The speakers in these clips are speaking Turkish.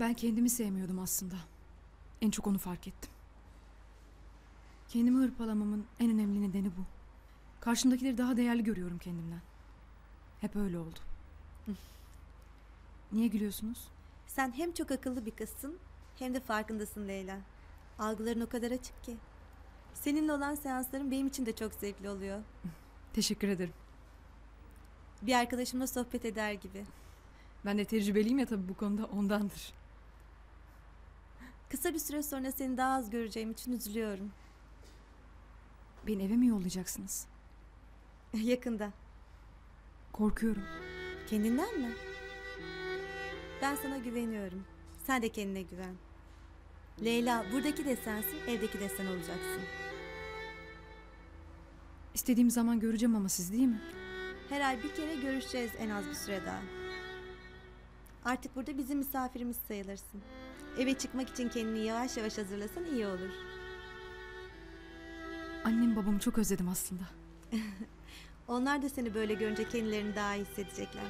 Ben kendimi sevmiyordum aslında. En çok onu fark ettim. Kendimi hırpalamamın en önemli nedeni bu. Karşımdakileri daha değerli görüyorum kendimden. Hep öyle oldu. Niye gülüyorsunuz? Sen hem çok akıllı bir kızsın hem de farkındasın Leyla. Algıların o kadar açık ki. Seninle olan seansların benim için de çok zevkli oluyor. Teşekkür ederim. Bir arkadaşımla sohbet eder gibi. Ben de tecrübeliyim ya tabii bu konuda ondandır. Kısa bir süre sonra seni daha az göreceğim için üzülüyorum. Beni eve mi yollayacaksınız? Yakında. Korkuyorum. Kendinden mi? Ben sana güveniyorum. Sen de kendine güven. Leyla buradaki de sensin, evdeki de sen olacaksın. İstediğim zaman göreceğim ama siz değil mi? Her ay bir kere görüşeceğiz en az bir süre daha. Artık burada bizim misafirimiz sayılırsın. Eve çıkmak için kendini yavaş yavaş hazırlasan iyi olur. Annem babamı çok özledim aslında. Onlar da seni böyle görünce kendilerini daha iyi hissedecekler.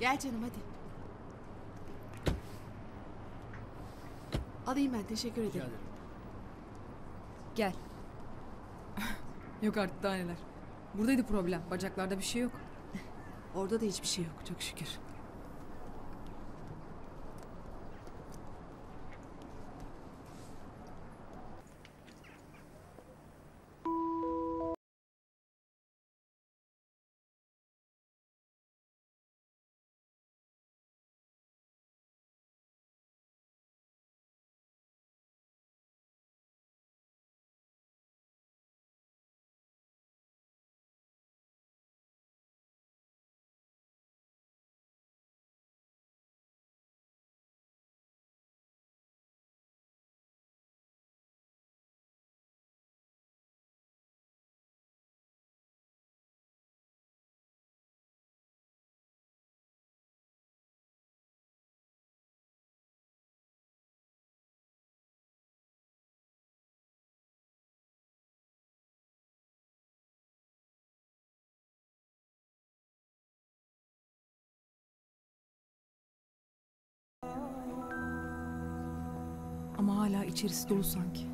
Gel canım hadi. Alayım ben teşekkür ederim. Gel. yok artık daha neler. Buradaydı problem. Bacaklarda bir şey yok. Orada da hiçbir şey yok çok şükür. Ama hala içerisi dolu sanki.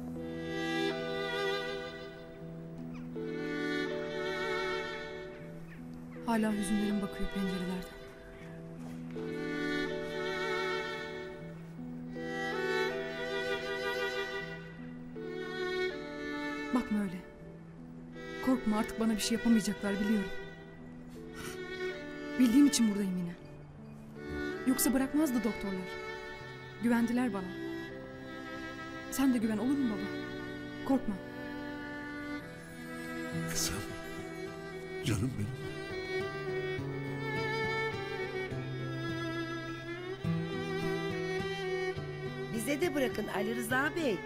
Hala hüzünlerim bakıyor pencerelerden. Bakma öyle. Korkma artık bana bir şey yapamayacaklar biliyorum. Bildiğim için buradayım yine. Yoksa bırakmazdı doktorlar. Güvendiler bana. Sen de güven olur mu baba? Korkma. Kızım. Canım benim. Bize de bırakın Ali Rıza Bey.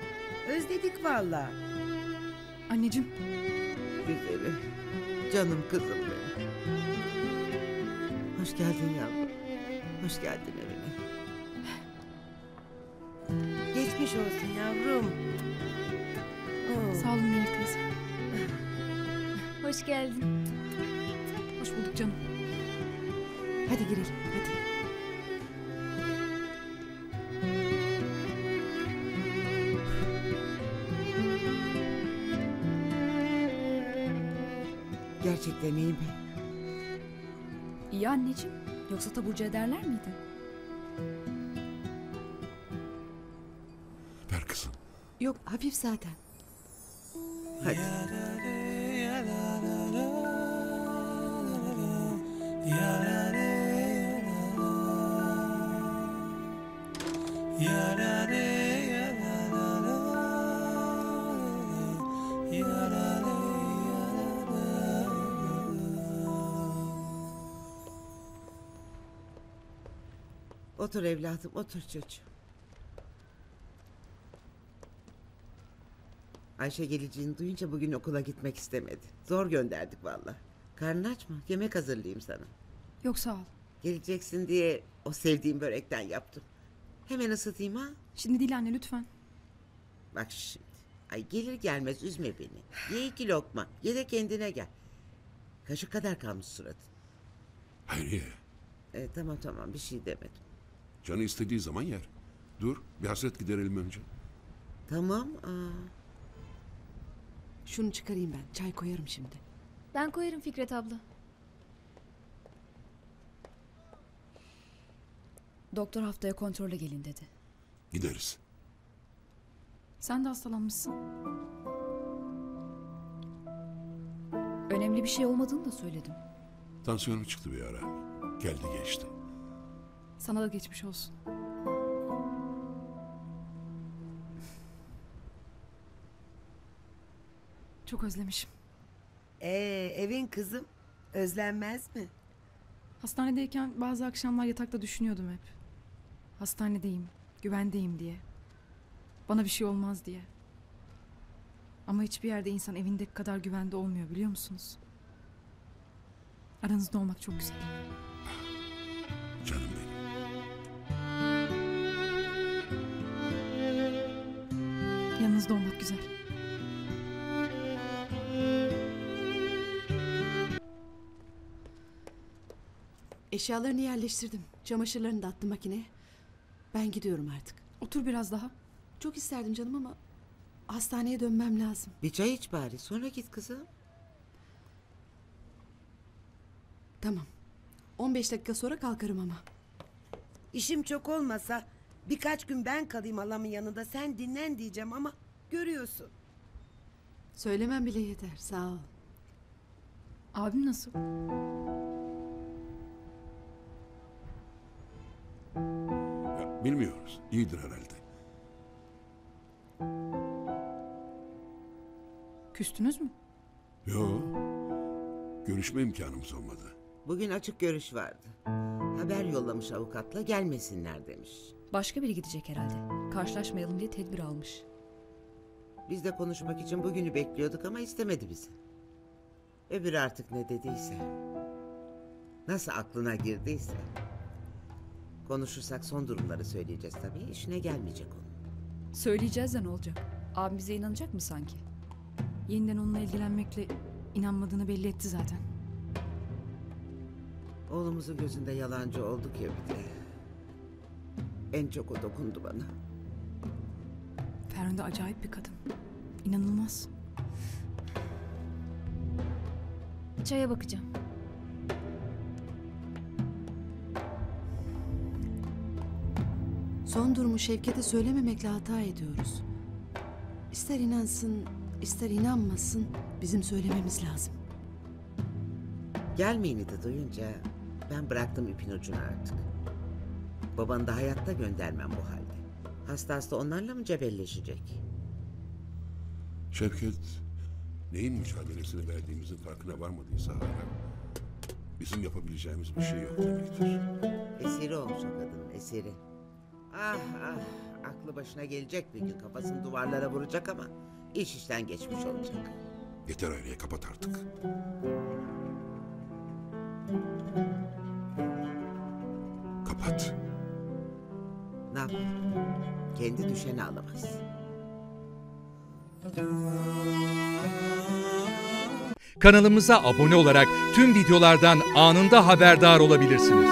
Özledik valla. Anneciğim Güzelim. Canım kızım benim. Hoş geldin yavrum. Hoş geldin evine. Geçmiş olsun yavrum. Oo. sağ olun Nehir teyze. Hoş geldin. Hoş bulduk canım. Hadi girelim hadi. Gerçekten iyi mi? İyi anneciğim. Yoksa taburcu ederler miydi? Ver kızım. Yok hafif zaten. Hadi. Otur evladım, otur çocuğum. Ayşe geleceğini duyunca bugün okula gitmek istemedi. Zor gönderdik valla. Karnın aç mı? Yemek hazırlayayım sana. Yok sağ ol. Geleceksin diye O sevdiğim börekten yaptım. Hemen ısıtayım ha. Şimdi değil anne lütfen. Bak şimdi. Ay gelir gelmez üzme beni. Ye iki lokma. Ye de kendine gel. Kaşık kadar kalmış suratın. Hayriye. E, tamam tamam bir şey demedim. Canı istediği zaman yer. Dur bir hasret giderelim önce. Tamam. Aa. Şunu çıkarayım ben. Çay koyarım şimdi. Ben koyarım Fikret abla. Doktor haftaya kontrole gelin dedi. Gideriz. Sen de hastalanmışsın. Önemli bir şey olmadığını da söyledim. Tansiyonu çıktı bir ara. Geldi geçti. Sana da geçmiş olsun. Çok özlemişim. Ee, evin kızım özlenmez mi? Hastanedeyken bazı akşamlar yatakta düşünüyordum hep. Hastanedeyim, güvendeyim diye. Bana bir şey olmaz diye. Ama hiçbir yerde insan evindeki kadar güvende olmuyor biliyor musunuz? Aranızda olmak çok güzel. Canım Yanınızda olmak güzel. Eşyalarını yerleştirdim. Çamaşırlarını da attım makineye. Ben gidiyorum artık. Otur biraz daha. Çok isterdim canım ama hastaneye dönmem lazım. Bir çay iç bari. Sonra git kızım. Tamam. 15 dakika sonra kalkarım ama. İşim çok olmasa birkaç gün ben kalayım halamın yanında sen dinlen diyeceğim ama görüyorsun. Söylemem bile yeter. Sağ ol. Abim nasıl? Ya, bilmiyoruz. İyidir herhalde. Küstünüz mü? Yo. Görüşme imkanımız olmadı. Bugün açık görüş vardı. Haber yollamış avukatla gelmesinler demiş. Başka biri gidecek herhalde. Karşılaşmayalım diye tedbir almış. Biz de konuşmak için bugünü bekliyorduk ama istemedi bizi. Öbürü artık ne dediyse. Nasıl aklına girdiyse. Konuşursak son durumları söyleyeceğiz tabii. İşine gelmeyecek onun. Söyleyeceğiz de ne olacak? Abim bize inanacak mı sanki? Yeniden onunla ilgilenmekle inanmadığını belli etti zaten. Oğlumuzun gözünde yalancı olduk ya bir de. En çok o dokundu bana. Ferhunde acayip bir kadın. İnanılmaz. Çaya bakacağım. Son durumu Şevket'e söylememekle hata ediyoruz. İster inansın, ister inanmasın bizim söylememiz lazım. Gelmeyeni de duyunca ben bıraktım ipin ucunu artık. Babanı da hayatta göndermem bu halde. Hasta hasta onlarla mı cebelleşecek? Şevket neyin mücadelesini verdiğimizin farkına varmadıysa hala bizim yapabileceğimiz bir şey yok demektir. Esiri olmuş o kadının esiri. Ah ah aklı başına gelecek bir gün kafasını duvarlara vuracak ama iş işten geçmiş olacak. Yeter Hayriye kapat artık. Kapat. Ne yapalım? Kendi düşeni alamaz. Kanalımıza abone olarak tüm videolardan anında haberdar olabilirsiniz.